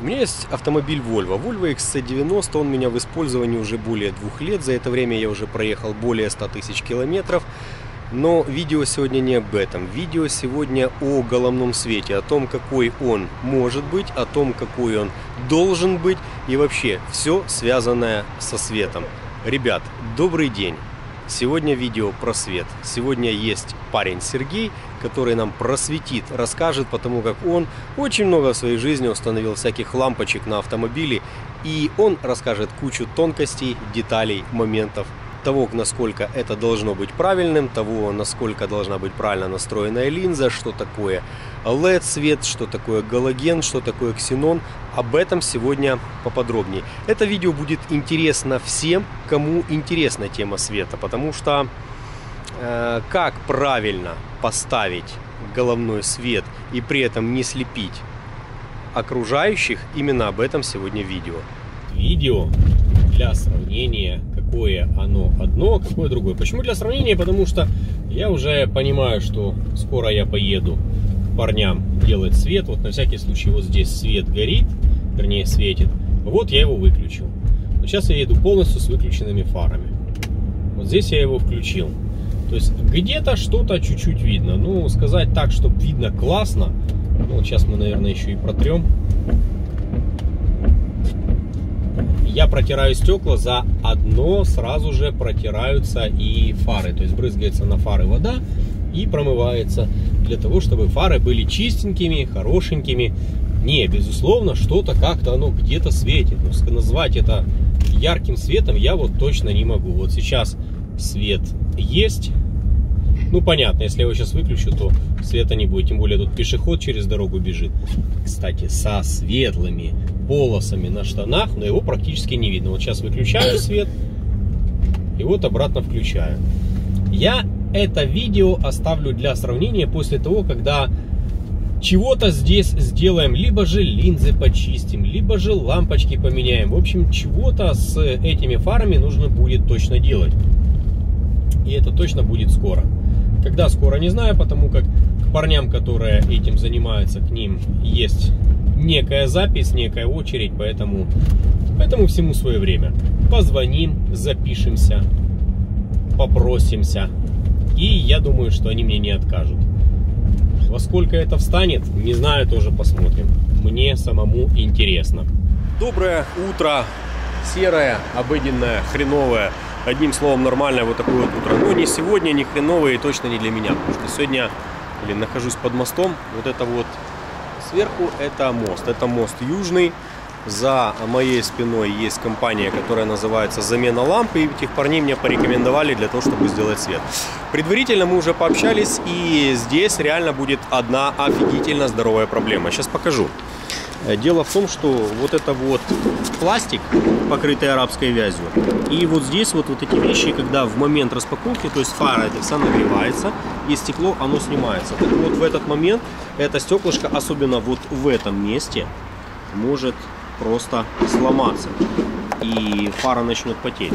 У меня есть автомобиль Volvo. Volvo XC90, он у меня в использовании уже более двух лет. За это время я уже проехал более 100 тысяч километров. Но видео сегодня не об этом. Видео сегодня о головном свете, о том, какой он может быть, о том, какой он должен быть и вообще все связанное со светом. Ребят, добрый день! Сегодня видео про свет. Сегодня есть парень Сергей, который нам просветит, расскажет, потому как он очень много в своей жизни установил всяких лампочек на автомобиле. И он расскажет кучу тонкостей, деталей, моментов того, насколько это должно быть правильным, того, насколько должна быть правильно настроенная линза, что такое LED-свет, что такое галоген, что такое ксенон. Об этом сегодня поподробнее. Это видео будет интересно всем, кому интересна тема света, потому что э, как правильно поставить головной свет и при этом не слепить окружающих, именно об этом сегодня видео. Видео для сравнения, какое оно одно, а какое другое. Почему для сравнения? Потому что я уже понимаю, что скоро я поеду парням делать свет. Вот на всякий случай вот здесь свет горит, вернее светит. Вот я его выключил. Вот сейчас я еду полностью с выключенными фарами. Вот здесь я его включил. То есть где-то что-то чуть-чуть видно. Ну, сказать так, чтобы видно классно. Ну, вот сейчас мы, наверное, еще и протрем. я протираю стекла, за одно сразу же протираются и фары. То есть брызгается на фары вода и промывается для того, чтобы фары были чистенькими, хорошенькими. Не, безусловно, что-то как-то оно где-то светит. Но назвать это ярким светом я вот точно не могу. Вот сейчас свет есть. Ну, понятно, если я его сейчас выключу, то света не будет. Тем более тут пешеход через дорогу бежит. Кстати, со светлыми полосами на штанах, но его практически не видно. Вот сейчас выключаю свет и вот обратно включаю. Я это видео оставлю для сравнения после того, когда чего-то здесь сделаем, либо же линзы почистим, либо же лампочки поменяем. В общем, чего-то с этими фарами нужно будет точно делать. И это точно будет скоро. Когда скоро, не знаю, потому как к парням, которые этим занимаются, к ним есть некая запись, некая очередь, поэтому, поэтому всему свое время. Позвоним, запишемся, попросимся, и я думаю, что они мне не откажут. Во сколько это встанет, не знаю, тоже посмотрим. Мне самому интересно. Доброе утро, серое, обыденное, хреновое. Одним словом, нормальное вот такое вот утро. Но не сегодня, не хреновое и точно не для меня. Потому что сегодня, блин, нахожусь под мостом. Вот это вот Сверху это мост. Это мост Южный. За моей спиной есть компания, которая называется «Замена лампы». И этих парней мне порекомендовали для того, чтобы сделать свет. Предварительно мы уже пообщались, и здесь реально будет одна офигительно здоровая проблема. Сейчас покажу. Э, дело в том, что вот это вот пластик, покрытый арабской вязью, и вот здесь вот, вот эти вещи, когда в момент распаковки, то есть фара это вся нагревается, и стекло, оно снимается. Так вот в этот момент это стеклышко, особенно вот в этом месте, может просто сломаться, и фара начнет потеть.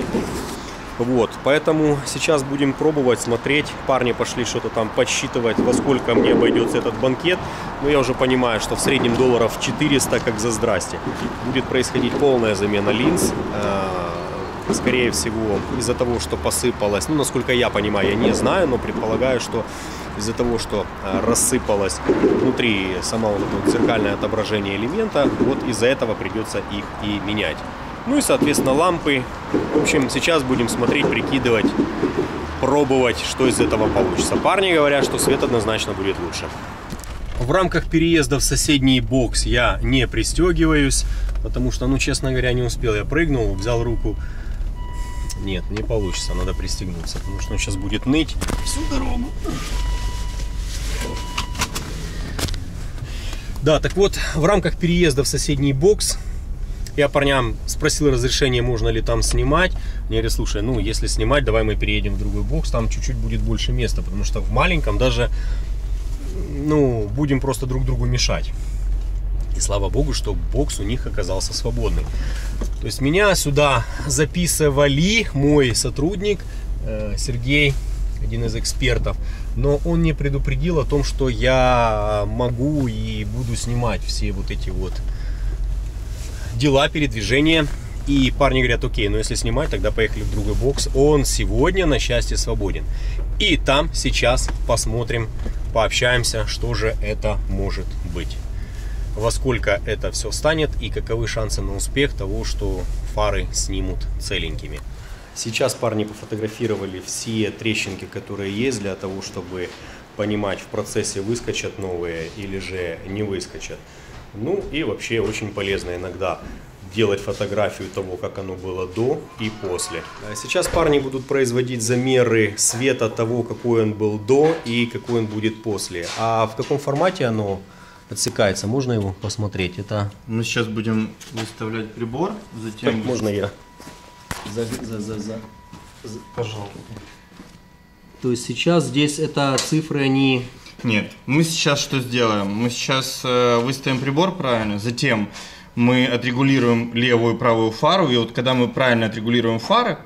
Вот, поэтому сейчас будем пробовать смотреть. Парни пошли что-то там подсчитывать, во сколько мне обойдется этот банкет. Но я уже понимаю, что в среднем долларов 400, как за здрасте. Будет происходить полная замена линз. Э, скорее всего, из-за того, что посыпалось, ну, насколько я понимаю, я не знаю, но предполагаю, что из-за того, что э, рассыпалось внутри само вот вот зеркальное отображение элемента, вот из-за этого придется их и менять. Ну и, соответственно, лампы. В общем, сейчас будем смотреть, прикидывать, пробовать, что из этого получится. Парни говорят, что свет однозначно будет лучше. В рамках переезда в соседний бокс я не пристегиваюсь, потому что, ну, честно говоря, не успел. Я прыгнул, взял руку. Нет, не получится, надо пристегнуться, потому что он сейчас будет ныть всю дорогу. Да, так вот, в рамках переезда в соседний бокс я парням спросил разрешение, можно ли там снимать. Мне говорят, слушай, ну если снимать, давай мы переедем в другой бокс, там чуть-чуть будет больше места, потому что в маленьком даже, ну, будем просто друг другу мешать. И слава богу, что бокс у них оказался свободный. То есть меня сюда записывали мой сотрудник э, Сергей, один из экспертов. Но он не предупредил о том, что я могу и буду снимать все вот эти вот дела, передвижения. И парни говорят, окей, ну если снимать, тогда поехали в другой бокс. Он сегодня на счастье свободен. И там сейчас посмотрим, пообщаемся, что же это может быть. Во сколько это все станет и каковы шансы на успех того, что фары снимут целенькими. Сейчас парни пофотографировали все трещинки, которые есть, для того, чтобы понимать, в процессе выскочат новые или же не выскочат. Ну и вообще очень полезно иногда делать фотографию того, как оно было до и после. А сейчас парни будут производить замеры света того, какой он был до и какой он будет после. А в каком формате оно отсекается, можно его посмотреть? Это... Мы сейчас будем выставлять прибор, затем... Так, можно я? За, за, за, за. Пожалуйста. То есть сейчас здесь это цифры, они... Нет, мы сейчас что сделаем? Мы сейчас э, выставим прибор правильно, затем мы отрегулируем левую и правую фару, и вот когда мы правильно отрегулируем фары,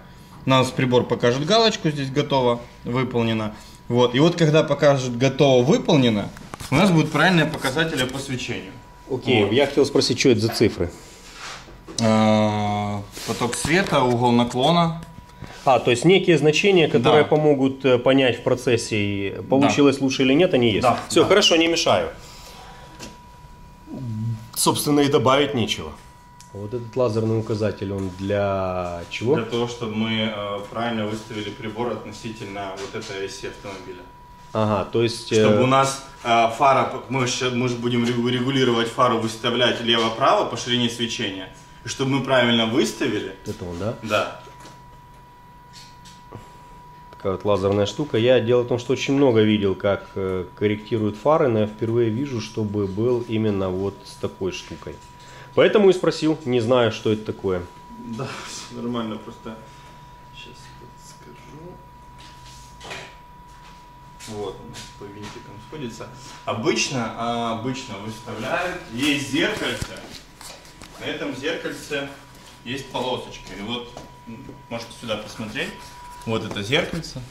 нас прибор покажет галочку, здесь готово, выполнено. Вот, и вот когда покажет готово, выполнено, у нас будут правильные показатели по свечению. Окей, вот. я хотел спросить, что это за цифры? А, поток света, угол наклона. А, то есть некие значения, которые да. помогут э, понять в процессе, получилось да. лучше или нет, они есть. Да. Все, да. хорошо, не мешаю собственно, и добавить нечего. Вот этот лазерный указатель, он для чего? Для того, чтобы мы э, правильно выставили прибор относительно вот этой оси автомобиля. Ага, то есть... Э, чтобы у нас э, фара, мы, сейчас, мы же будем регулировать фару, выставлять лево-право по ширине свечения. И чтобы мы правильно выставили... Это он, да? Да такая вот лазерная штука. Я дело в том, что очень много видел, как э, корректируют фары, но я впервые вижу, чтобы был именно вот с такой штукой. Поэтому и спросил, не знаю, что это такое. Да, все нормально, просто сейчас подскажу. Вот, по винтикам сходится. Обычно, а, обычно выставляют, есть зеркальце, на этом зеркальце есть полосочка. И вот, можете сюда посмотреть. Вот это зеркальце.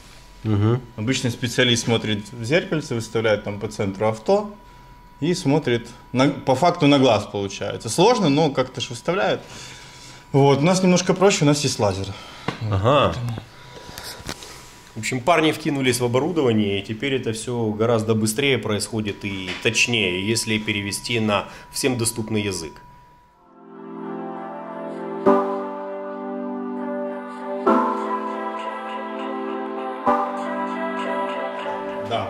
Угу. Обычный специалист смотрит в зеркальце, выставляет там по центру авто и смотрит, на, по факту на глаз получается. Сложно, но как-то же выставляют. Вот, у нас немножко проще, у нас есть лазер. Ага. В общем, парни вкинулись в оборудование, и теперь это все гораздо быстрее происходит и точнее, если перевести на всем доступный язык.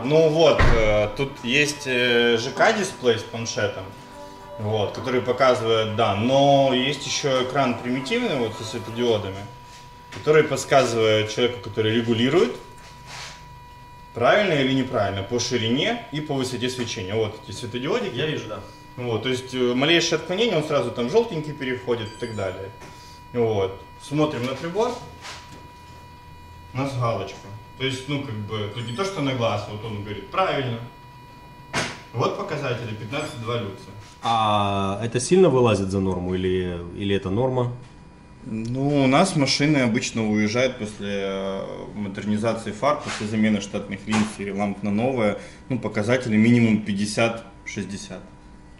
Ну вот, э, тут есть э, ЖК-дисплей с планшетом, вот, который показывает, да, но есть еще экран примитивный вот со светодиодами, который подсказывает человеку, который регулирует, правильно или неправильно, по ширине и по высоте свечения. Вот эти светодиодики. Я вижу, да. Вот, то есть э, малейшее отклонение, он сразу там желтенький переходит и так далее. Вот. Смотрим на прибор. У нас галочка. То есть, ну, как бы, тут не то, что на глаз, вот он говорит, правильно. Вот показатели, 15,2 люкса. А это сильно вылазит за норму или, или это норма? Ну, у нас машины обычно уезжают после э, модернизации фар, после замены штатных линз ламп на новые. Ну, показатели минимум 50-60.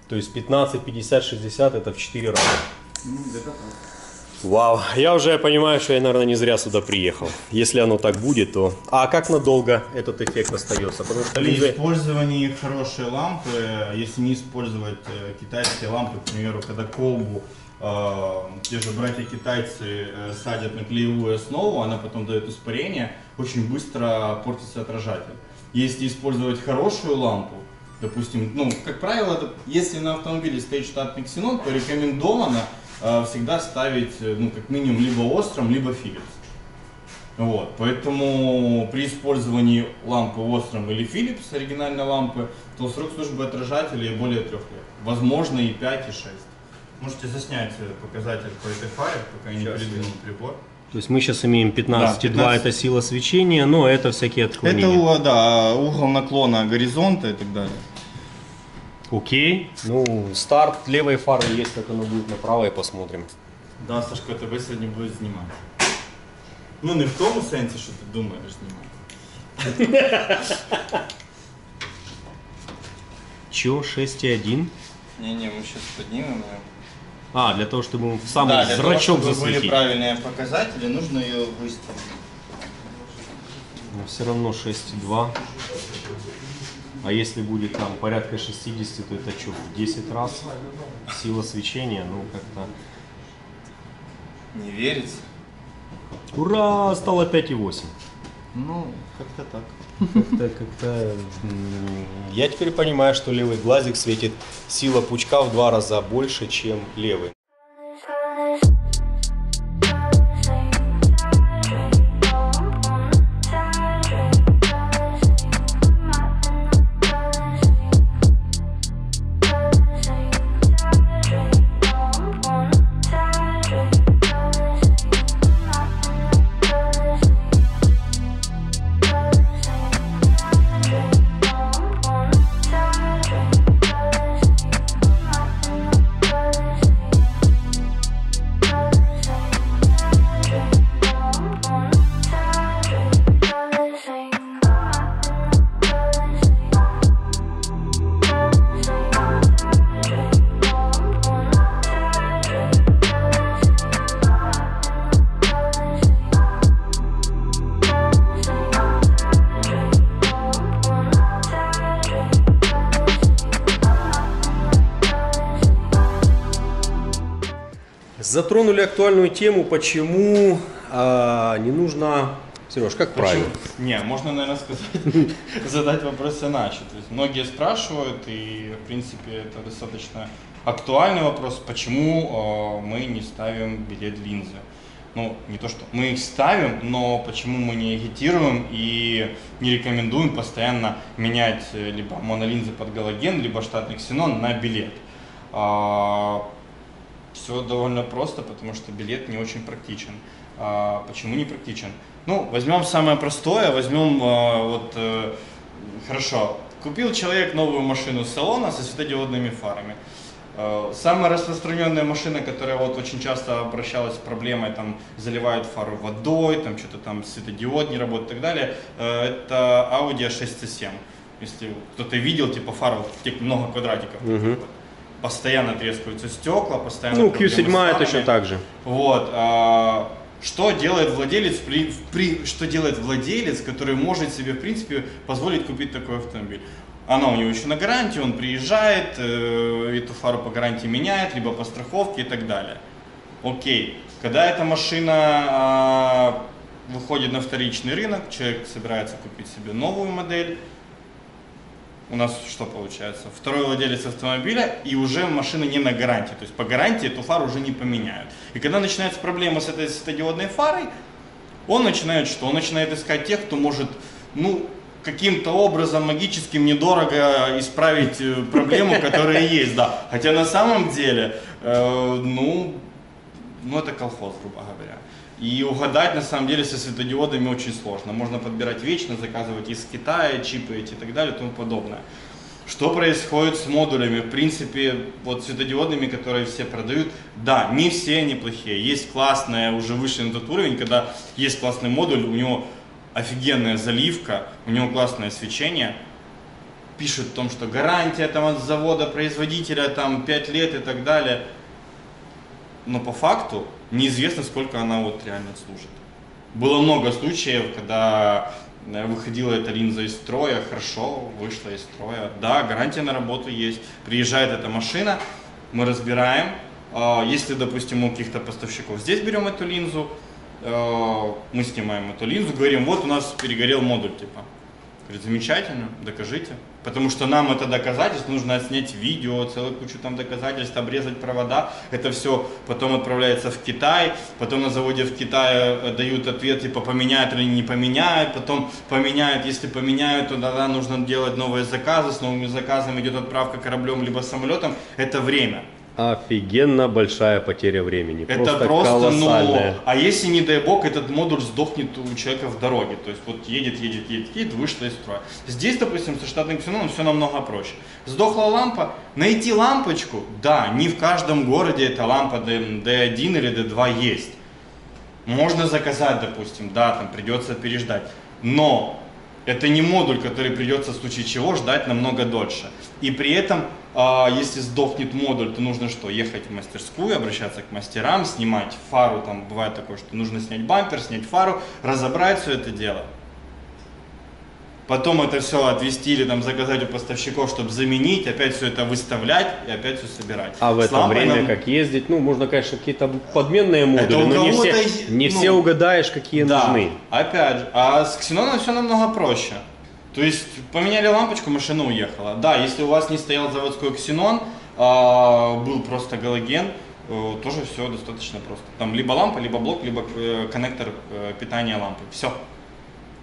То есть 15, 50, 60 это в 4 раза? Ну, где-то так. Вау, я уже понимаю, что я, наверное, не зря сюда приехал. Если оно так будет, то... А как надолго этот эффект остается? Потому что При люди... использовании хорошей лампы, если не использовать э, китайские лампы, к примеру, когда колбу э, те же братья-китайцы э, садят на клеевую основу, она потом дает испарение, очень быстро портится отражатель. Если использовать хорошую лампу, допустим, ну, как правило, если на автомобиле стоит штатный ксенон, то рекомендовано Э, всегда ставить, э, ну, как минимум, либо остром, либо Philips. Вот, поэтому при использовании лампы остром или Philips, оригинальной лампы, то срок службы отражателя более трех лет. Возможно и 5, и 6. Можете заснять э, показатель по этой фаре, пока я не передвину прибор. То есть мы сейчас имеем 15,2 да, 15... это сила свечения, но это всякие отклонения. Это да, угол наклона горизонта и так далее. Окей. Ну, старт левой фары есть, как оно будет на правой, посмотрим. Да, Сашка, тебе сегодня будет снимать. Ну, не в том сенсе, что ты думаешь снимать. Чё, 6,1? Не-не, мы сейчас поднимем ее. А, для того, чтобы в самый да, для зрачок того, чтобы засветить. были правильные показатели, нужно ее выставить. Но все равно 6,2. А если будет там порядка 60, то это что, в 10 раз сила свечения, ну как-то... Не верится? Ура, стало 5,8. Ну, как-то так. Как-то, как-то... Я теперь понимаю, что левый глазик светит сила пучка в два раза больше, чем левый. Актуальную тему, почему а, не нужно... Сереж, как правильно? Не, можно, наверное, сказать, задать вопрос иначе. То есть многие спрашивают, и, в принципе, это достаточно актуальный вопрос, почему э, мы не ставим билет линзы. Ну, не то, что мы их ставим, но почему мы не агитируем и не рекомендуем постоянно менять э, либо монолинзы под галоген, либо штатный ксенон на билет. Все довольно просто, потому что билет не очень практичен. А, почему не практичен? Ну, возьмем самое простое, возьмем а, вот, э, хорошо, купил человек новую машину с салона со светодиодными фарами. Э, Самая распространенная машина, которая вот очень часто обращалась с проблемой, там заливают фару водой, там что-то там светодиод не работает и так далее, э, это Audi A6 C7. Если кто-то видел, типа вот, таких много квадратиков. Мгм. Постоянно трескаются стекла, постоянно Ну, проблемы с Q7 фарами. точно так же. Вот. а, что делает владелец, при, при- что делает владелец, который может себе, в принципе, позволить купить такой автомобиль? Она у него еще на гарантии, он приезжает, э, эту фару по гарантии меняет, либо по страховке и так далее. Окей. Когда эта машина а, выходит на вторичный рынок, человек собирается купить себе новую модель, у нас что получается? Второй владелец автомобиля и уже машина не на гарантии. То есть по гарантии эту фару уже не поменяют. И когда начинается проблема с этой светодиодной фарой, он начинает что? Он начинает искать тех, кто может, ну, каким-то образом магическим недорого исправить э, проблему, которая есть, да. Хотя на самом деле, э, ну, ну это колхоз, грубо говоря. И угадать на самом деле со светодиодами очень сложно. Можно подбирать вечно, заказывать из Китая чипы эти и так далее и тому подобное. Что происходит с модулями? В принципе, вот светодиодными, которые все продают, да, не все они плохие. Есть классные, уже вышли на тот уровень, когда есть классный модуль, у него офигенная заливка, у него классное свечение, пишут о том, что гарантия там от завода, производителя там 5 лет и так далее. Но по факту неизвестно, сколько она вот реально служит. Было много случаев, когда э, выходила эта линза из строя, хорошо, вышла из строя. Да, гарантия на работу есть. Приезжает эта машина, мы разбираем. А, Если, допустим, у каких-то поставщиков здесь берем эту линзу, э, мы снимаем эту линзу, говорим, вот у нас перегорел модуль, типа. Говорит, замечательно, докажите. Потому что нам это доказательство, нужно отснять видео, целую кучу там доказательств, обрезать провода. Это все потом отправляется в Китай, потом на заводе в Китае э, дают ответ, типа поменяют или не поменяют, потом поменяют, если поменяют, то тогда нужно делать новые заказы, с новыми заказами идет отправка кораблем либо самолетом. Это время. Офигенно большая потеря времени. Это просто, ну, колоссальная. а если, не дай бог, этот модуль сдохнет у человека в дороге, то есть вот едет, едет, едет, едет, вышла из строя. Здесь, допустим, со штатным ксеноном все намного проще. Сдохла лампа, найти лампочку, да, не в каждом городе эта лампа D- D1 или D2 есть. Можно заказать, допустим, да, там придется переждать. Но это не модуль, который придется в случае чего ждать намного дольше. И при этом А если сдохнет модуль, то нужно что? Ехать в мастерскую, обращаться к мастерам, снимать фару. Там бывает такое, что нужно снять бампер, снять фару, разобрать все это дело. Потом это все отвезти или там заказать у поставщиков, чтобы заменить, опять все это выставлять и опять все собирать. А в это время нам... как ездить? Ну, можно, конечно, какие-то подменные модули, но не все, не ну, все угадаешь, какие да, нужны. Опять же, а с ксеноном все намного проще. То есть поменяли лампочку, машина уехала. Да, если у вас не стоял заводской ксенон, а, был просто галоген, э, тоже все достаточно просто. Там либо лампа, либо блок, либо э, коннектор э, питания лампы. Все.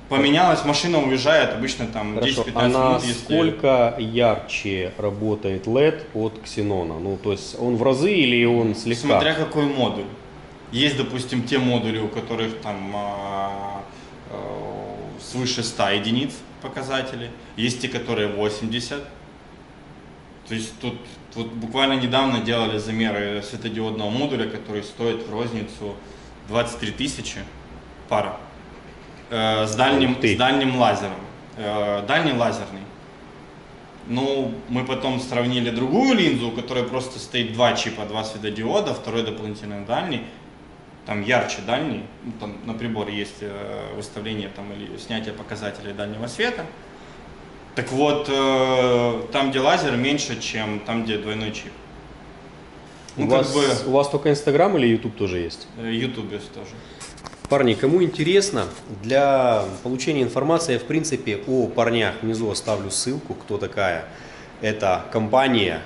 Поменялась, машина уезжает, обычно там 10-15 а минут. Если... Сколько ярче работает LED от ксенона? Ну, то есть он в разы или он слегка? Смотря какой модуль. Есть, допустим, те модули, у которых там а, свыше 100 единиц показатели, есть те, которые 80. То есть тут вот буквально недавно делали замеры светодиодного модуля, который стоит в розницу 23 тысячи пара э, с, дальним, с дальним лазером. Э, дальний лазерный. Ну, мы потом сравнили другую линзу, у которой просто стоит два чипа, два светодиода, второй дополнительный дальний там ярче дальний, ну, там на приборе есть э, выставление там, или снятие показателей дальнего света. Так вот, э, там, где лазер, меньше, чем там, где двойной чип. Ну, у, вас, бы... у вас только Инстаграм или YouTube тоже есть? YouTube э, есть тоже. Парни, кому интересно, для получения информации, в принципе о парнях внизу оставлю ссылку, кто такая эта компания.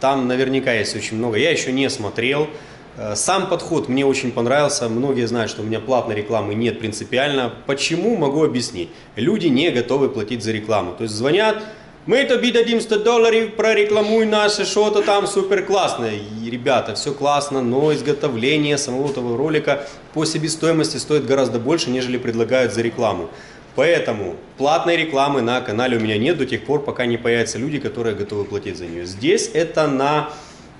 Там наверняка есть очень много. Я еще не смотрел, Э, сам подход мне очень понравился. Многие знают, что у меня платной рекламы нет принципиально. Почему? Могу объяснить. Люди не готовы платить за рекламу. То есть звонят, мы тобі дадим 100 долларов, прорекламуй наше что-то там супер классное. И, ребята, все классно, но изготовление самого этого ролика по себестоимости стоит гораздо больше, нежели предлагают за рекламу. Поэтому платной рекламы на канале у меня нет до тех пор, пока не появятся люди, которые готовы платить за нее. Здесь это на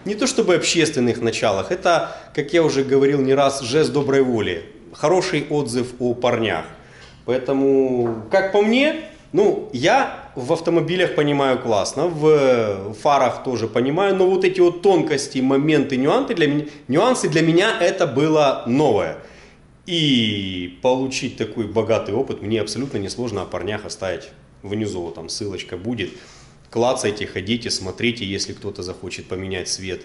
не то чтобы общественных началах, это, как я уже говорил не раз, жест доброй воли, хороший отзыв о парнях. Поэтому, как по мне, ну, я в автомобилях понимаю классно, в фарах тоже понимаю, но вот эти вот тонкости, моменты, нюансы для меня, нюансы для меня это было новое. И получить такой богатый опыт мне абсолютно несложно о парнях оставить внизу, там ссылочка будет клацайте, ходите, смотрите, если кто-то захочет поменять свет.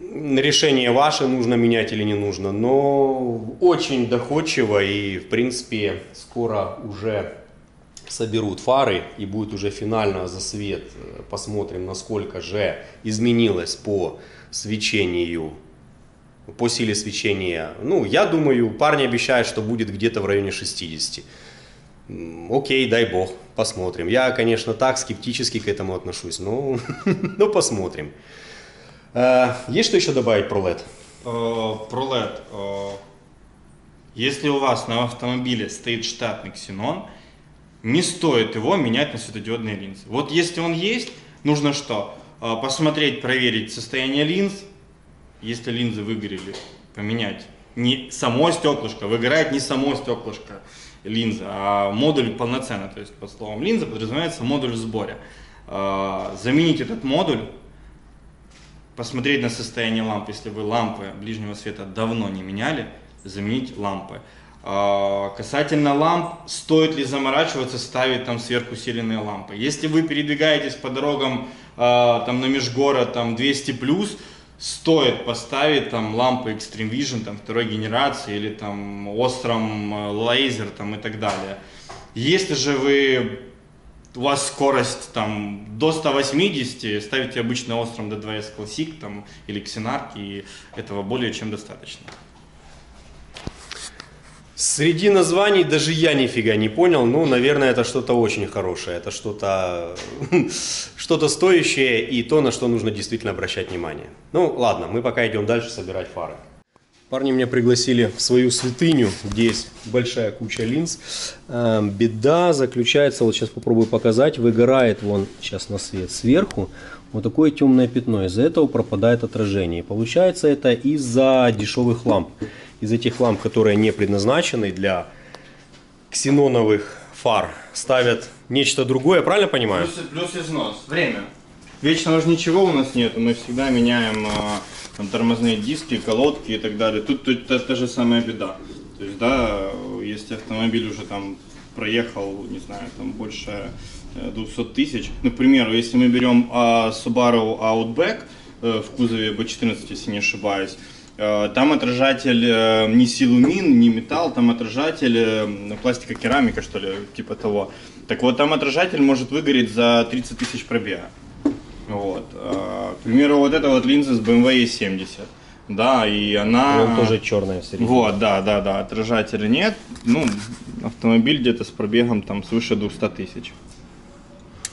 Решение ваше, нужно менять или не нужно, но очень доходчиво и, в принципе, скоро уже соберут фары и будет уже финально за свет. Посмотрим, насколько же изменилось по свечению, по силе свечения. Ну, я думаю, парни обещают, что будет где-то в районе 60. Окей, дай бог, посмотрим. Я, конечно, так скептически к этому отношусь, но, но посмотрим. Э, есть что еще добавить про LED? Э, про LED. Э, если у вас на автомобиле стоит штатный ксенон, не стоит его менять на светодиодные линзы. Вот если он есть, нужно что? Посмотреть, проверить состояние линз. Если линзы выгорели, поменять. Не само стеклышко, выгорает не само стеклышко линза, а модуль полноценно, то есть под словом линза подразумевается модуль в сборе. А, заменить этот модуль, посмотреть на состояние лампы, если вы лампы ближнего света давно не меняли, заменить лампы. А, касательно ламп, стоит ли заморачиваться, ставить там сверхусиленные лампы. Если вы передвигаетесь по дорогам а, там на межгород там 200 плюс, стоит поставить там лампы Extreme Vision там, второй генерации или там остром э, лазер там, и так далее. Если же вы у вас скорость там до 180, ставите обычно остром D2S Classic там, или Xenarc, и этого более чем достаточно. Среди названий даже я нифига не понял. Ну, наверное, это что-то очень хорошее. Это что-то что стоящее и то, на что нужно действительно обращать внимание. Ну, ладно, мы пока идем дальше собирать фары. Парни меня пригласили в свою святыню. Здесь большая куча линз. Эм, беда заключается, вот сейчас попробую показать, выгорает вон сейчас на свет сверху вот такое темное пятно. Из-за этого пропадает отражение. Получается это из-за дешевых ламп из этих ламп, которые не предназначены для ксеноновых фар, ставят нечто другое, правильно понимаю? Плюс, плюс износ, время. Вечного же ничего у нас нет, мы всегда меняем а, там, тормозные диски, колодки и так далее. Тут, тут та, та же самая беда. То есть, да, если автомобиль уже там проехал, не знаю, там больше 200 э, тысяч. К примеру, если мы берем а, Subaru Outback э, в кузове B14, если не ошибаюсь, э, там отражатель э, не силумин, не металл, там отражатель э, пластика керамика, что ли, типа того. Так вот, там отражатель может выгореть за 30 тысяч пробега. Вот. К примеру, вот эта вот линза с BMW E70. Да, и она... Он тоже черная в середине. Вот, да, да, да, отражателя нет. Ну, автомобиль где-то с пробегом там свыше 200 тысяч.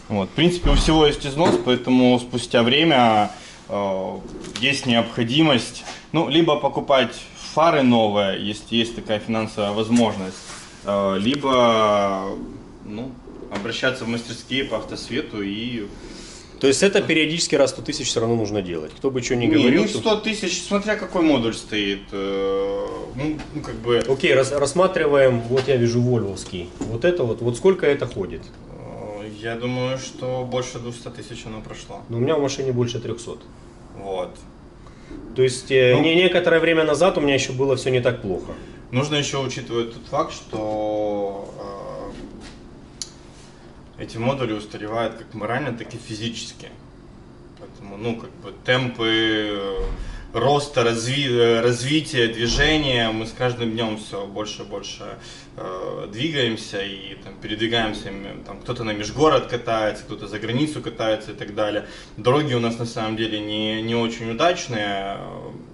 Вот. В принципе, у всего есть износ, поэтому спустя время э, есть необходимость, ну, либо покупать фары новые, если есть такая финансовая возможность, э, либо, ну, обращаться в мастерские по автосвету и то есть это периодически раз 100 тысяч все равно нужно делать. Кто бы что ни не, говорил. Не 100 тысяч, смотря какой модуль стоит. Э, ну, ну, как бы... Окей, рас, рассматриваем, вот я вижу вольвовский. Вот это вот, вот сколько это ходит? Э, я думаю, что больше 200 тысяч оно прошло. Но у меня в машине больше 300. Вот. То есть э, ну, не, некоторое время назад у меня еще было все не так плохо. Нужно еще учитывать тот факт, что эти модули устаревают как морально, так и физически. Поэтому, ну, как бы темпы э, роста, разви, э, развития, движения, мы с каждым днем все больше и больше э, двигаемся и там, передвигаемся, там, кто-то на межгород катается, кто-то за границу катается и так далее. Дороги у нас на самом деле не, не очень удачные,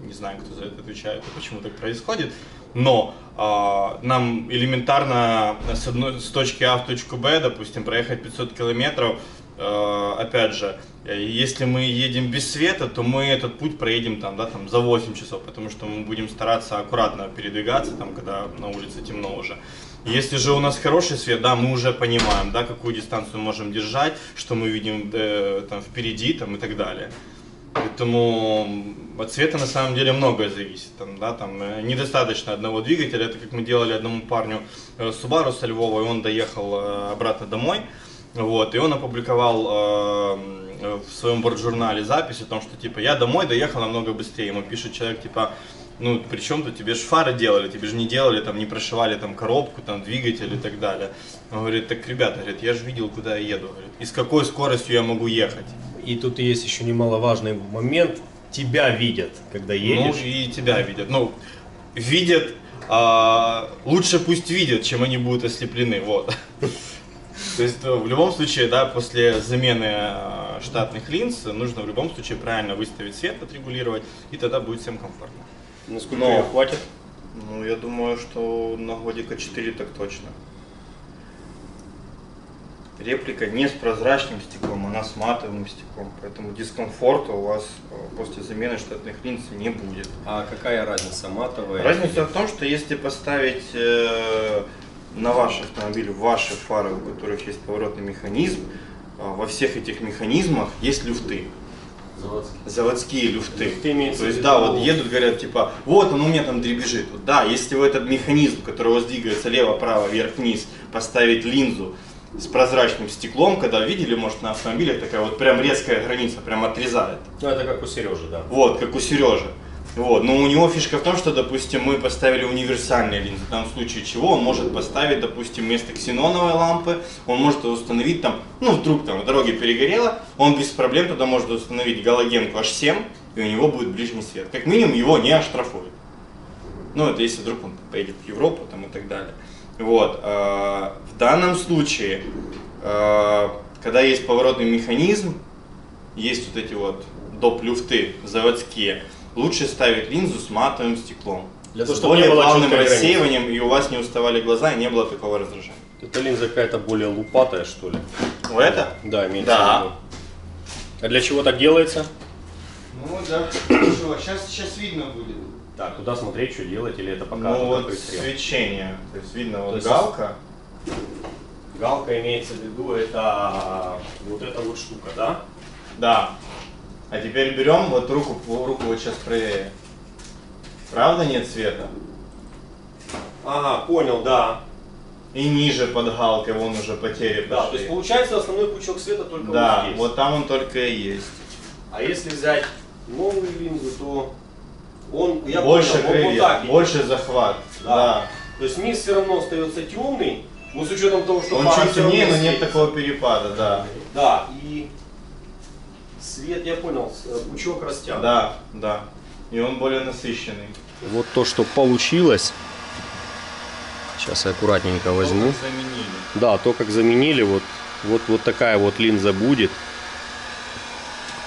не знаю, кто за это отвечает и почему так происходит, но э, нам элементарно с, одной, с точки А в точку Б, допустим, проехать 500 километров, э, опять же, если мы едем без света, то мы этот путь проедем там, да, там, за 8 часов, потому что мы будем стараться аккуратно передвигаться, там, когда на улице темно уже. Если же у нас хороший свет, да, мы уже понимаем, да, какую дистанцию можем держать, что мы видим э, там впереди, там и так далее. Поэтому от цвета на самом деле многое зависит. Там, да, там, э, недостаточно одного двигателя. Это как мы делали одному парню э, Subaru со Львова, и он доехал э, обратно домой. Вот, и он опубликовал э, в своем борт-журнале запись о том, что типа я домой доехал намного быстрее. Ему пишет человек типа, ну при чем тут тебе же фары делали, тебе же не делали, там не прошивали там коробку, там двигатель и так далее. Он говорит, так ребята, говорит, я же видел, куда я еду, говорит, и с какой скоростью я могу ехать. И тут есть еще немаловажный момент, тебя видят, когда едешь. Ну и тебя видят. Ну, видят, а, лучше пусть видят, чем они будут ослеплены, вот. То есть ну, в любом случае, да, после замены а, штатных линз нужно в любом случае правильно выставить свет, отрегулировать, и тогда будет всем комфортно. Насколько Но, ее хватит? Ну, я думаю, что на годика 4 так точно реплика не с прозрачным стеклом, она с матовым стеклом. Поэтому дискомфорта у вас э, после замены штатных линз не будет. А какая разница матовая? Разница в том, что если поставить э, на ваш автомобиль ваши фары, у которых есть поворотный механизм, э, во всех этих механизмах есть люфты. Заводские. Заводские люфты. То есть, да, вот едут, говорят, типа, вот он у меня там дребезжит. Вот, да, если в этот механизм, который у вас двигается лево, право, вверх, вниз, поставить линзу, с прозрачным стеклом, когда видели, может, на автомобилях такая вот прям резкая граница, прям отрезает. Ну, это как у Сережи, да. Вот, как у Сережи. Вот. Но у него фишка в том, что, допустим, мы поставили универсальные линзы. В данном случае чего он может поставить, допустим, вместо ксеноновой лампы, он может установить там, ну, вдруг там в дороге перегорело, он без проблем тогда может установить галогенку H7, и у него будет ближний свет. Как минимум его не оштрафуют. Ну, это если вдруг он поедет в Европу там и так далее. Вот. Э, в данном случае, э, когда есть поворотный механизм, есть вот эти вот доп. люфты заводские, лучше ставить линзу с матовым стеклом. Для того, с чтобы более плавным рассеиванием, граница. и у вас не уставали глаза, и не было такого раздражения. Эта линза какая-то более лупатая, что ли? У это? Да, меньше. Да. А для чего так делается? Ну да, сейчас, сейчас видно будет. Так, куда смотреть, что делать, или это показывает? Ну вот свечение, то есть видно вот есть галка. Галка имеется в виду, это вот эта вот штука, да? Да. А теперь берем вот руку, руку вот сейчас проверяем. Правда нет света? Ага, понял, да. И ниже под галкой вон уже потери Да, то есть получается основной пучок света только Да, вот здесь. вот там он только и есть. А если взять новую линзу, то он, я больше понял, он крылья, вот так идет. больше захват. Да. Да. То есть низ все равно остается темный, но с учетом того, что Он чуть темнее, но нет такого перепада, да. Да, и свет, я понял, э, пучок растянут. Да, да. И он более насыщенный. Вот то, что получилось. Сейчас я аккуратненько возьму. Только заменили. Да, то, как заменили, вот, вот, вот такая вот линза будет.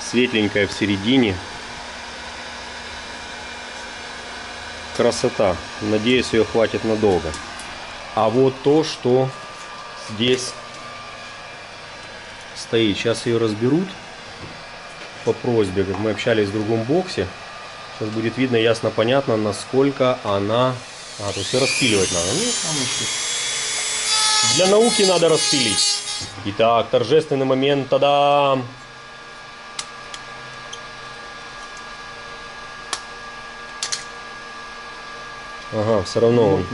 Светленькая в середине. Красота. Надеюсь, ее хватит надолго. А вот то, что здесь стоит. Сейчас ее разберут по просьбе, как мы общались в другом боксе. Сейчас будет видно, ясно, понятно, насколько она... А, то её распиливать надо. Ну, там еще для науки надо распилить. Итак, торжественный момент. Та-дам! Ага, все равно он-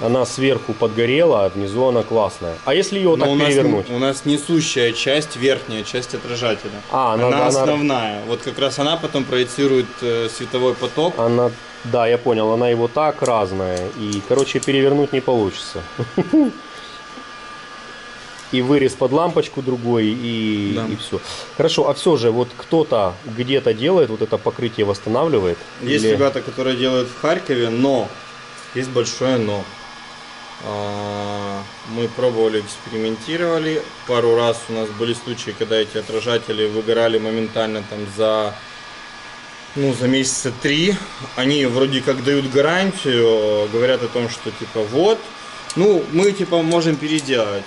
она сверху подгорела, а внизу она классная. А если ее вот Но так у нас, перевернуть? у нас несущая часть, верхняя часть отражателя. А, она- она, она- основная. Вот как раз она потом проецирует э, световой поток. Она, да, я понял, она его так разная. И, короче, перевернуть не получится. И вырез под лампочку другой, и, Да. и все. Хорошо, а все же, вот кто-то где-то делает, вот это покрытие восстанавливает? Есть Или- ребята, которые делают в Харькове, но есть большое но. А, Мы пробовали, экспериментировали. Пару раз у нас были случаи, когда эти отражатели выгорали моментально там за ну, за месяца три. Они вроде как дают гарантию, говорят о том, что типа вот, ну, мы типа можем переделать.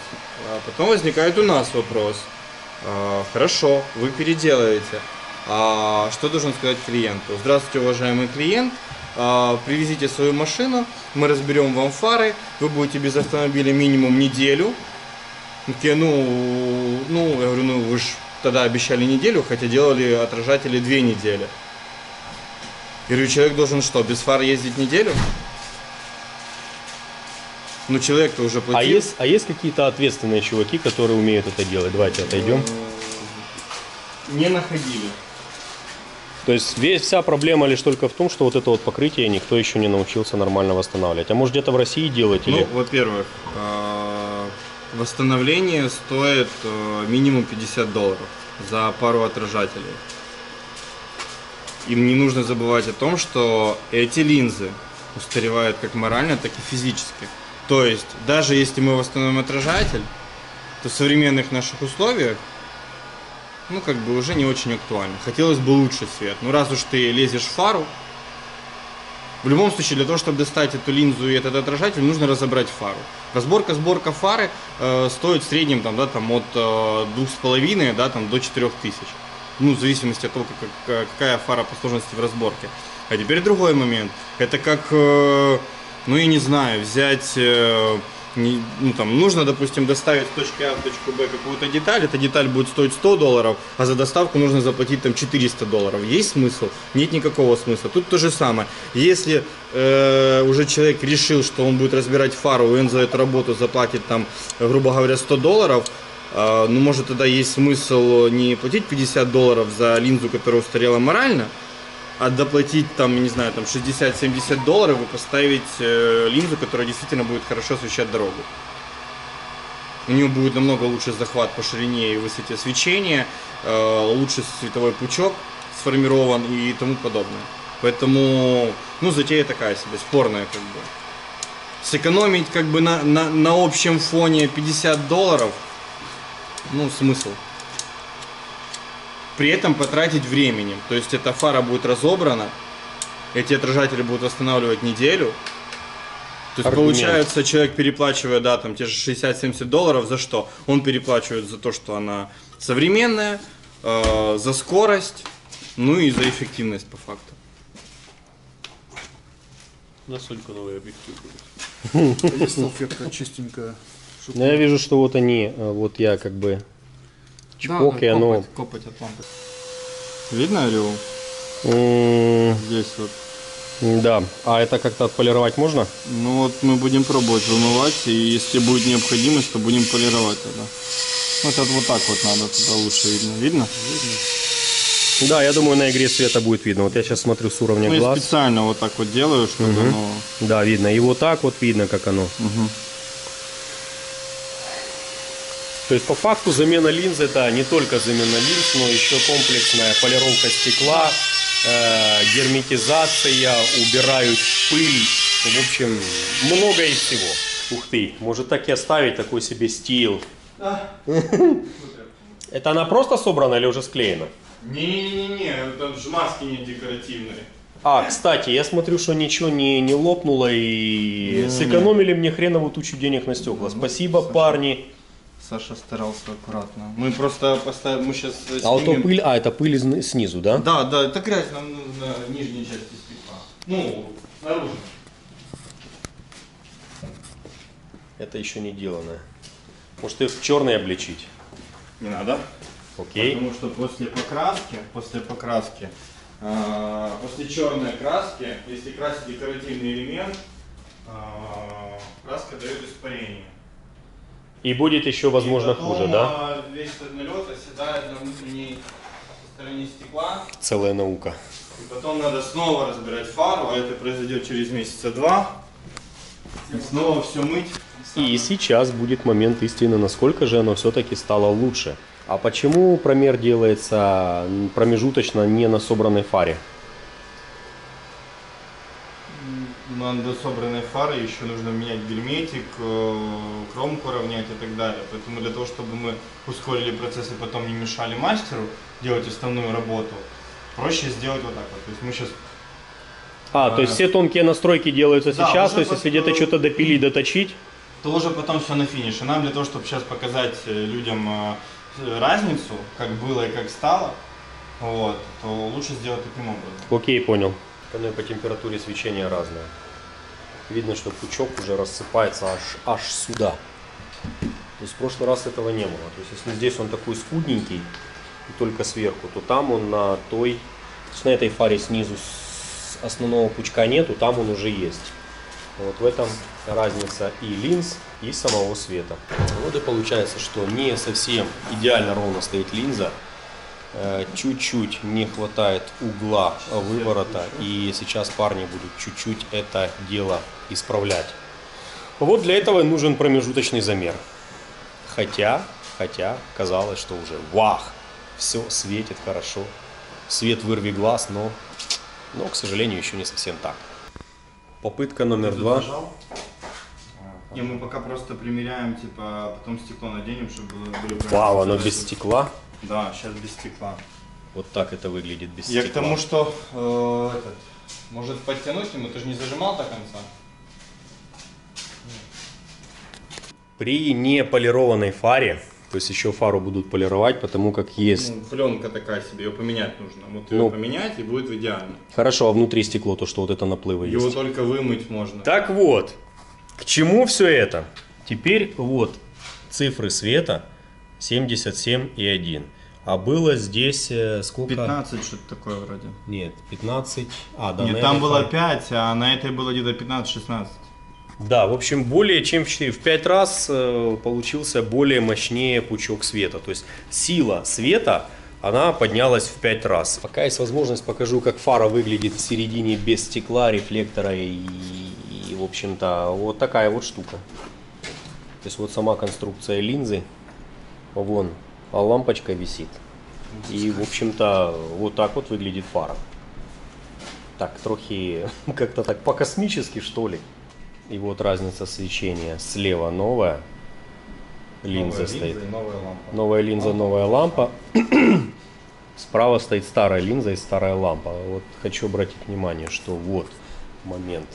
А потом возникает у нас вопрос. А, Хорошо, вы переделаете. А что должен сказать клиенту? Здравствуйте, уважаемый клиент. А, Привезите свою машину, мы разберем вам фары, вы будете без автомобиля минимум неделю. Такие, ну, ну, я говорю, ну вы же тогда обещали неделю, хотя делали отражатели две недели. Я говорю, человек должен что, без фар ездить неделю? Ну, человек-то уже платил. А есть, а есть какие-то ответственные чуваки, которые умеют это делать? Давайте отойдем. Не находили. То есть весь, вся проблема лишь только в том, что вот это вот покрытие никто еще не научился нормально восстанавливать. А может где-то в России делать или... Ну, во-первых, а, восстановление стоит э, минимум 50 долларов за пару отражателей. Им не нужно забывать о том, что эти линзы устаревают как морально, так и физически. То есть, даже если мы восстановим отражатель, то в современных наших условиях, ну, как бы уже не очень актуально. Хотелось бы лучше свет. Ну, раз уж ты лезешь в фару, в любом случае, для того, чтобы достать эту линзу и этот отражатель, нужно разобрать фару. Разборка, сборка фары э, стоит в среднем там, да, там, от э, двух с половиной да, там, до 4 тысяч. Ну, в зависимости от того, как- как- какая фара по сложности в разборке. А теперь другой момент. Это как, э, ну, я не знаю, взять... э, не- ну, там, нужно, допустим, доставить с точки А в точку Б какую-то деталь, эта деталь будет стоить 100 долларов, а за доставку нужно заплатить там 400 долларов. Есть смысл? Нет никакого смысла. Тут то же самое. Если э, уже человек решил, что он будет разбирать фару, и он за эту работу заплатит там, грубо говоря, 100 долларов, э, ну, может, тогда есть смысл не платить 50 долларов за линзу, которая устарела морально, а доплатить там, не знаю, там 60-70 долларов и поставить э, линзу, которая действительно будет хорошо освещать дорогу. У нее будет намного лучше захват по ширине и высоте свечения, э, лучше световой пучок сформирован и тому подобное. Поэтому, ну, затея такая себе, спорная как бы. Сэкономить как бы на, на, на общем фоне 50 долларов, ну, смысл при этом потратить временем. То есть эта фара будет разобрана, эти отражатели будут восстанавливать неделю. То есть Аргумент. получается, человек переплачивая, да, там те же 60-70 долларов, за что? Он переплачивает за то, что она современная, э, за скорость, ну и за эффективность по факту. Насколько новый объектив Есть салфетка чистенькая. Ну, я вижу, что вот они, э, вот я как бы чпок, и оно... копать от лампы. Видно, Лео? М, Здесь вот. Да. А это как-то отполировать можно? Ну вот мы будем пробовать вымывать, и если будет необходимость, то будем полировать тогда. Вот это вот так вот надо, туда лучше видно. Видно? Да, я думаю, на игре света будет видно. Вот я сейчас смотрю с уровня Ну, я глаз. специально вот так вот делаю, чтобы Мгм. оно... Да, видно. И вот так вот видно, как оно. Мгм. То есть по факту замена линз это не только замена линз, но еще комплексная полировка стекла, э, герметизация, убирают пыль. В общем, много и всего. Ух ты, может так и оставить такой себе стил. Это она просто собрана или уже склеена? Не-не-не, это же маски не декоративные. А, кстати, я смотрю, что ничего не, не лопнуло и сэкономили мне хреновую тучу денег на стекла. Спасибо, парни. Саша старался аккуратно. Мы просто поставим, мы сейчас А вот то пыль, а это пыль изн- снизу, да? Да, да, это грязь нам нужно на нижней части стекла. Ну, снаружи. Это еще не деланное. Может их в черный обличить? Не надо. Окей. Потому что после покраски, после покраски, а, после черной краски, если красить декоративный элемент, а, краска дает испарение. И будет еще, возможно, И потом, хуже, да? Весь этот налет оседает на внутренней стороне стекла. Целая наука. И потом надо снова разбирать фару, а это произойдет через месяца два. И снова все мыть. И сейчас будет момент истины, насколько же оно все-таки стало лучше. А почему промер делается промежуточно не на собранной фаре? Надо собранной фары, еще нужно менять герметик, э, кромку равнять и так далее. Поэтому для того, чтобы мы ускорили процесс и потом не мешали мастеру делать основную работу, проще сделать вот так вот. То есть мы сейчас А, то есть все тонкие настройки делаются Да, сейчас, то есть если где-то что-то допилить, доточить, то уже потом все на финише. Нам для того, чтобы сейчас показать э, людям э, э, разницу, как было и как стало, вот, то лучше сделать таким образом. Окей, понял. По температуре свечения разное. Видно, что пучок уже рассыпается аж, аж сюда. То есть в прошлый раз этого не было. То есть если здесь он такой скудненький, и только сверху, то там он на той, то есть на этой фаре снизу основного пучка нету, там он уже есть. Вот в этом разница и линз, и самого света. Вот и получается, что не совсем идеально ровно стоит линза, чуть-чуть не хватает угла выворота, и сейчас парни будут чуть-чуть это дело исправлять. Вот для этого нужен промежуточный замер. Хотя, хотя казалось, что уже вах, все светит хорошо, свет вырви глаз, но, но, к сожалению, еще не совсем так. Попытка номер два. Не, мы пока просто примеряем, типа, потом стекло наденем, чтобы было Вау, оно без стекла. Да, сейчас без стекла. Вот так это выглядит без Я стекла. к тому, что э, этот, может подтянуть ему, ты же не зажимал до конца. При неполированной фаре, то есть еще фару будут полировать, потому как есть Ну, пленка такая себе, ее поменять нужно. Вот ее Ну. поменять и будет идеально. Хорошо, а внутри стекло, то что вот это наплывы Его есть. только вымыть можно. Так вот, к чему все это? Теперь вот цифры света 77,1. А было здесь э, сколько? 15 что-то такое вроде. Нет, 15. А, да, Нет, там этой было фаре. 5, а на этой было где-то 15-16. Да, в общем, более чем в 4, в 5 раз э, получился более мощнее пучок света. То есть сила света, она поднялась в 5 раз. Пока есть возможность, покажу, как фара выглядит в середине без стекла, рефлектора и, и, в общем-то, вот такая вот штука. То есть вот сама конструкция линзы, вон, а лампочка висит. И, в общем-то, вот так вот выглядит фара. Так, трохи как-то так по-космически, что ли. И вот разница свечения. Слева новая линза стоит. и новая лампа. Новая линза, новая лампа. Справа стоит старая линза и старая лампа. Вот хочу обратить внимание, что вот момент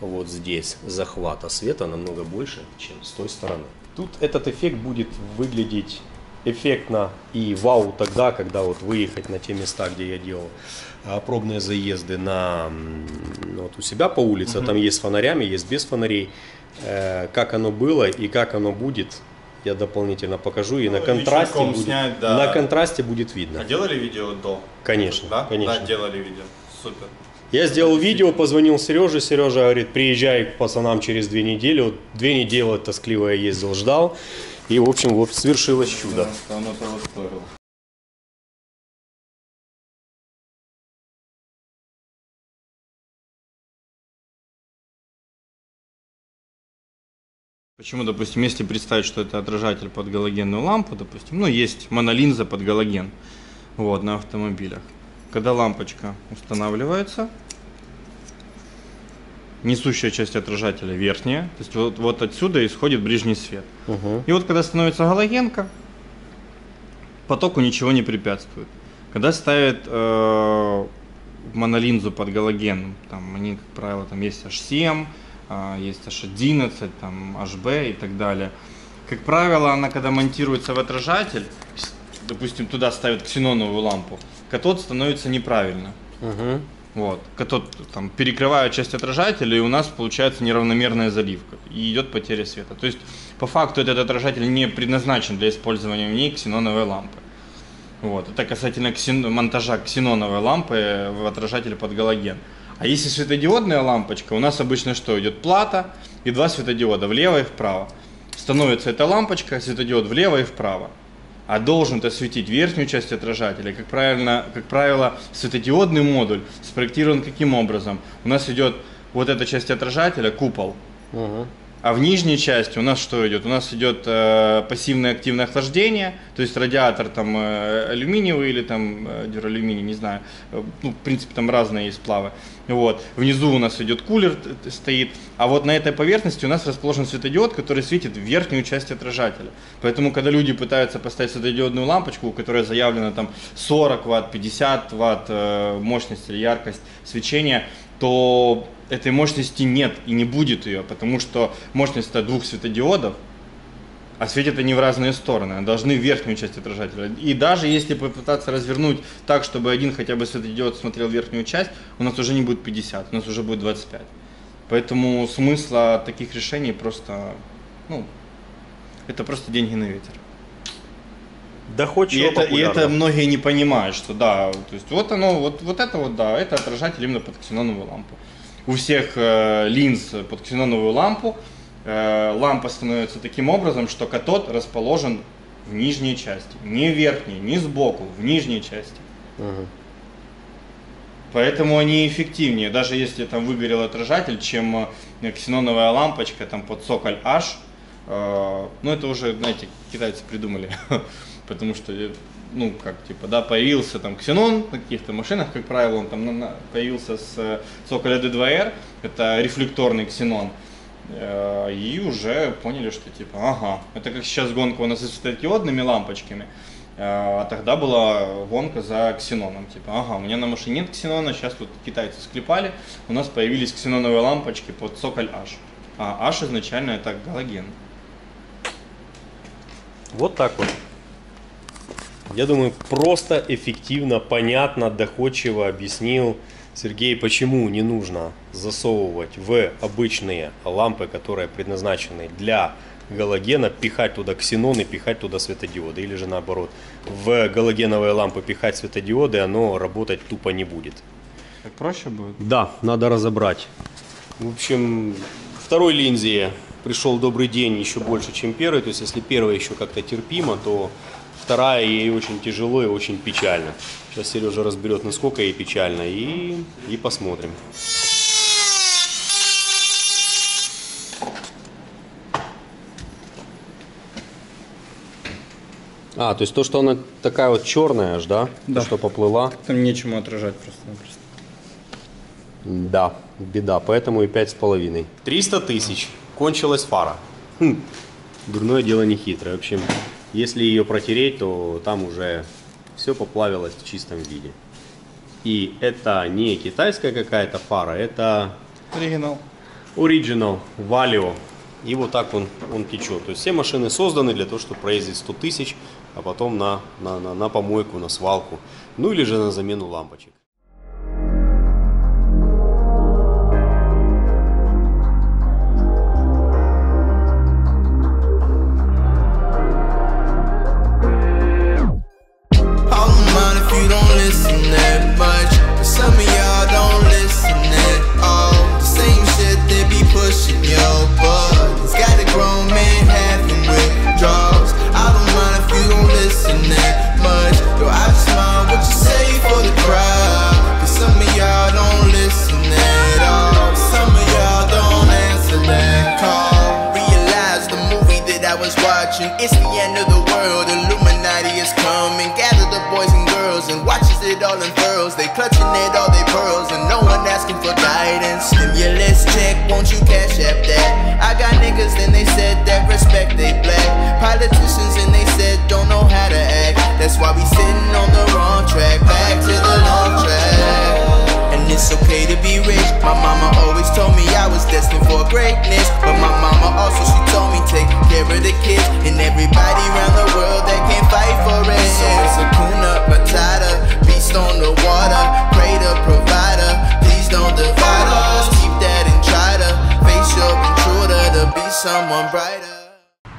вот здесь захвата света намного больше, чем с той стороны. Тут этот эффект будет выглядеть эффектно и вау тогда, когда вот выехать на те места, где я делал а, пробные заезды на вот у себя по улице, там есть с фонарями, есть без фонарей. Э, Как оно было и как оно будет, я дополнительно покажу. И на Ну, контрасте, вечерком будет, снять, да. на контрасте будет видно. А делали видео до? Конечно, Да? конечно. Да, делали видео. Супер. Я сделал видео, позвонил Сереже, Сережа говорит, приезжай к пацанам через две недели. Вот две недели тоскливо я ездил, ждал. И, в общем, вот свершилось чудо. Почему, допустим, если представить, что это отражатель под галогенную лампу, допустим, ну, есть монолинза под галоген вот, на автомобилях. Когда лампочка устанавливается, несущая часть отражателя верхняя, то есть вот, вот отсюда исходит ближний свет. Угу. И вот когда становится галогенка, потоку ничего не препятствует. Когда ставят э, монолинзу под галоген, там они, как правило, там есть H7, э, есть H11, там HB и так далее. Как правило, она когда монтируется в отражатель, допустим, туда ставят ксеноновую лампу, катод становится неправильно. Угу. Вот. Катод там перекрывает часть отражателя, и у нас получается неравномерная заливка. И идет потеря света. То есть, по факту, этот отражатель не предназначен для использования в ней ксеноновой лампы. Вот. Это касательно ксен- монтажа ксеноновой лампы в отражателе под галоген. А если светодиодная лампочка, у нас обычно что? Идет плата и два светодиода влево и вправо. Становится эта лампочка, светодиод влево и вправо. А должен это светить верхнюю часть отражателя. Как, правильно, как правило, светодиодный модуль спроектирован каким образом? У нас идет вот эта часть отражателя, купол, Угу. А в нижней части у нас что идет? У нас идет э, пассивное активное охлаждение, то есть радиатор там э, алюминиевый или там э, дюралюминий, не знаю. Э, Ну, в принципе, там разные есть сплавы. Вот. Внизу у нас идет кулер стоит, а вот на этой поверхности у нас расположен светодиод, который светит верхнюю часть отражателя. Поэтому, когда люди пытаются поставить светодиодную лампочку, у которой заявлено там 40 ватт, 50 ватт э, мощность или яркость свечения, то этой мощности нет и не будет ее, потому что мощность это двух светодиодов, а светят они в разные стороны, они должны верхнюю часть отражателя. И даже если попытаться развернуть так, чтобы один хотя бы светодиод смотрел верхнюю часть, у нас уже не будет 50, у нас уже будет 25. Поэтому смысла таких решений просто, ну, это просто деньги на ветер. И Доходчиво это, и это многие не понимают, что да, то есть вот оно, вот, вот это вот, да, это отражатель именно под ксеноновую лампу. У всех э, линз под ксеноновую лампу э, лампа становится таким образом, что катод расположен в нижней части, не в верхней, не сбоку, в нижней части. Мгм. Поэтому они эффективнее, даже если там выгорел отражатель, чем э, ксеноновая лампочка там под цоколь H. Э, ну это уже, знаете, китайцы придумали, потому что, э, ну как типа, да, появился там ксенон на каких-то машинах, как правило, он там на- появился с э, цоколя D2R, это рефлекторный ксенон. Э, И уже поняли, что типа, ага, это как сейчас гонка у нас со светодиодными лампочками, э, а тогда была гонка за ксеноном. Типа, ага, у меня на машине нет ксенона, сейчас тут китайцы склепали, у нас появились ксеноновые лампочки под цоколь H. А H изначально это галоген. Вот так вот. Я думаю, просто, эффективно, понятно, доходчиво объяснил Сергей, почему не нужно засовывать в обычные лампы, которые предназначены для галогена, пихать туда ксенон и пихать туда светодиоды. Или же наоборот, в галогеновые лампы пихать светодиоды, оно работать тупо не будет. Так проще будет? Да, надо разобрать. В общем, второй линзе пришел добрый день еще больше, чем первый. То есть, если первая еще как-то терпимо, то вторая ей очень тяжело и очень печально. Сейчас Сережа разберет, насколько ей печально, и, и посмотрим. А, то есть то, что она такая вот черная аж, да? Да. То, что поплыла. Там нечему отражать просто-напросто. Да, беда, поэтому и пять с половиной. 300 тысяч. Кончилась фара. Хм, Дурное дело не хитрое. В общем, если ее протереть, то там уже все поплавилось в чистом виде. И это не китайская какая-то фара, это Оригинал. Original Valio. И вот так он, он течет. То есть все машины созданы для того, чтобы проездить 100 тысяч, а потом на, на, на, на помойку, на свалку. Ну или же на замену лампочек.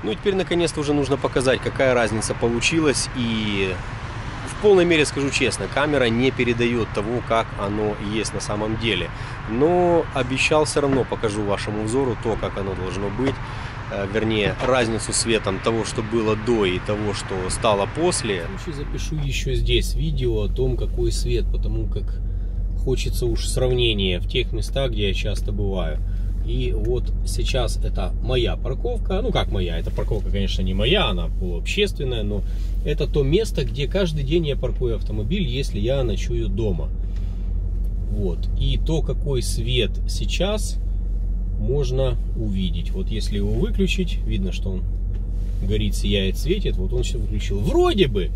Ну и теперь наконец-то уже нужно показать, какая разница получилась. И в полной мере скажу честно, камера не передает того, как оно есть на самом деле. Но обещал все равно покажу вашему взору то, как оно должно быть. Э, Вернее, разницу светом того, что было до и того, что стало после. Запишу еще здесь видео о том, какой свет, потому как хочется уж сравнения в тех местах, где я часто бываю. И вот сейчас это моя парковка. Ну как моя, эта парковка, конечно, не моя, она полуобщественная, но это то место, где каждый день я паркую автомобиль, если я ночую дома. Вот. И то, какой свет сейчас, можно увидеть. Вот если его выключить, видно, что он горит, сияет, светит. Вот он все выключил. Вроде бы,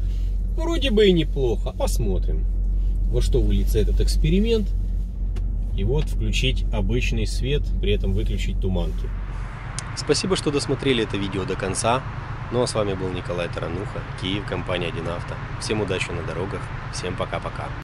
вроде бы и неплохо. Посмотрим, во что выльется этот эксперимент. И вот включить обычный свет, при этом выключить туманки. Спасибо, что досмотрели это видео до конца. Ну а с вами был Николай Тарануха, Киев, компания 1 Авто. Всем удачи на дорогах, всем пока-пока.